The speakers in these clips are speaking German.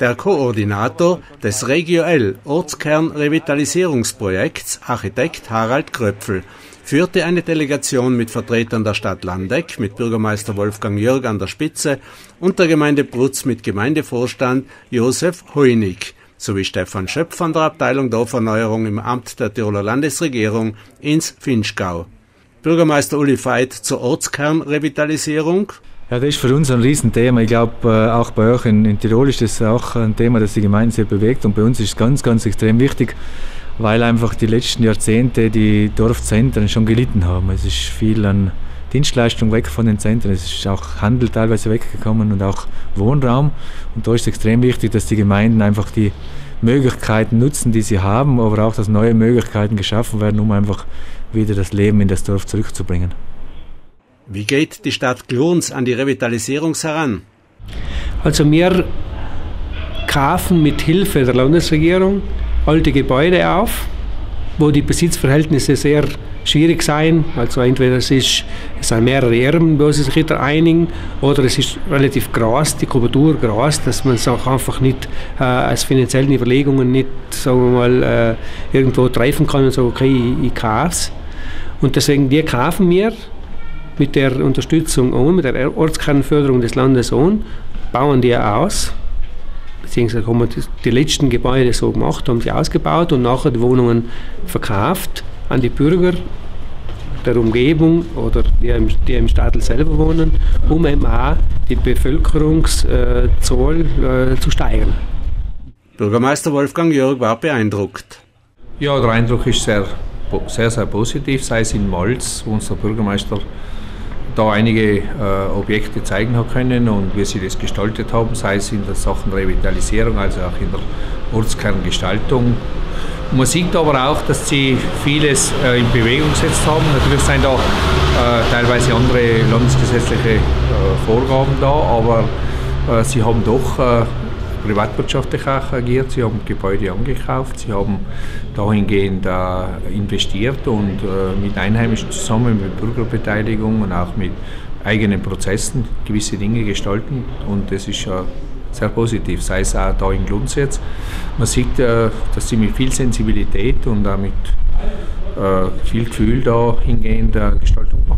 Der Koordinator des Regio-L Ortskern-Revitalisierungsprojekts, Architekt Harald Kröpfel, führte eine Delegation mit Vertretern der Stadt Landeck, mit Bürgermeister Wolfgang Jörg an der Spitze und der Gemeinde Brutz mit Gemeindevorstand Josef Heunig sowie Stefan Schöpf von der Abteilung Dorferneuerung im Amt der Tiroler Landesregierung ins Finchgau. Bürgermeister Uli Veit zur Ortskernrevitalisierung ja, das ist für uns ein Riesenthema. Ich glaube, äh, auch bei euch in, in, Tirol ist das auch ein Thema, das die Gemeinde sehr bewegt. Und bei uns ist es ganz, ganz extrem wichtig, weil einfach die letzten Jahrzehnte die Dorfzentren schon gelitten haben. Es ist viel an Dienstleistung weg von den Zentren. Es ist auch Handel teilweise weggekommen und auch Wohnraum. Und da ist es extrem wichtig, dass die Gemeinden einfach die Möglichkeiten nutzen, die sie haben, aber auch, dass neue Möglichkeiten geschaffen werden, um einfach wieder das Leben in das Dorf zurückzubringen. Wie geht die Stadt Glons an die Revitalisierung heran? Also wir kaufen mit Hilfe der Landesregierung alte Gebäude auf, wo die Besitzverhältnisse sehr schwierig sein. Also entweder es, ist, es sind mehrere Erben, wo sie sich wieder einigen, oder es ist relativ gras, die Kubatur gras, dass man es auch einfach nicht äh, als finanziellen Überlegungen nicht, sagen wir mal, äh, irgendwo treffen kann und sagen, okay, ich, ich kaufe. Und deswegen, die kaufen wir mit der Unterstützung an, mit der Ortskernförderung des Landes an, bauen die aus, beziehungsweise haben wir die letzten Gebäude so gemacht, haben sie ausgebaut und nachher die Wohnungen verkauft an die Bürger der Umgebung oder die im, die im Stadel selber wohnen, um eben auch die Bevölkerungszahl äh, zu steigern. Bürgermeister Wolfgang Jörg war beeindruckt. Ja, der Eindruck ist sehr, sehr, sehr positiv, sei es in Malz, wo unser Bürgermeister da einige äh, Objekte zeigen hat können und wie sie das gestaltet haben, sei es in der Sachen Revitalisierung, also auch in der Ortskerngestaltung. Man sieht aber auch, dass sie vieles äh, in Bewegung gesetzt haben. Natürlich sind da äh, teilweise andere landesgesetzliche äh, Vorgaben da, aber äh, sie haben doch äh, privatwirtschaftlich auch agiert. Sie haben Gebäude angekauft, sie haben dahingehend äh, investiert und äh, mit Einheimischen zusammen, mit Bürgerbeteiligung und auch mit eigenen Prozessen gewisse Dinge gestalten. Und das ist äh, sehr positiv, sei es auch da in Glunz jetzt. Man sieht, dass sie mit viel Sensibilität und auch mit viel Gefühl da hingehend äh, Gestaltung gemacht haben.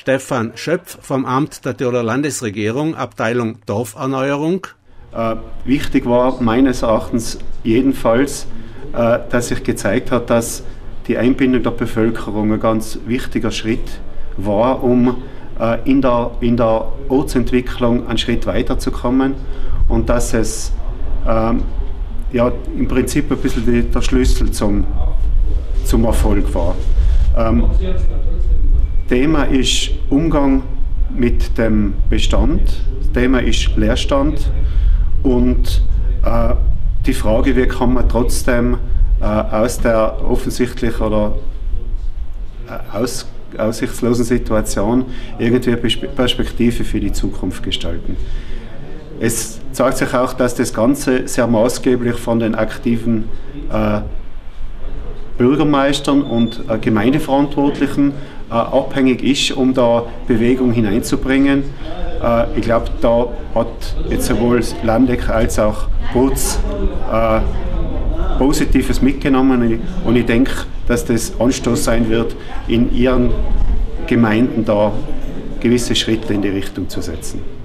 Stefan Schöpf vom Amt der Tiroler Landesregierung, Abteilung Dorferneuerung. Äh, wichtig war meines Erachtens jedenfalls, äh, dass sich gezeigt hat, dass die Einbindung der Bevölkerung ein ganz wichtiger Schritt war, um äh, in, der, in der Ortsentwicklung einen Schritt weiterzukommen und dass es ähm, ja, im Prinzip ein bisschen die, der Schlüssel zum, zum Erfolg war. Ähm, Thema ist Umgang mit dem Bestand, Thema ist Leerstand und äh, die Frage, wie kann man trotzdem äh, aus der offensichtlich oder äh, aus, aussichtslosen Situation irgendwie Perspektive für die Zukunft gestalten. Es zeigt sich auch, dass das Ganze sehr maßgeblich von den aktiven äh, Bürgermeistern und äh, Gemeindeverantwortlichen äh, abhängig ist, um da Bewegung hineinzubringen. Äh, ich glaube, da hat jetzt sowohl Landeck als auch Putz äh, Positives mitgenommen und ich denke, dass das Anstoß sein wird, in ihren Gemeinden da gewisse Schritte in die Richtung zu setzen.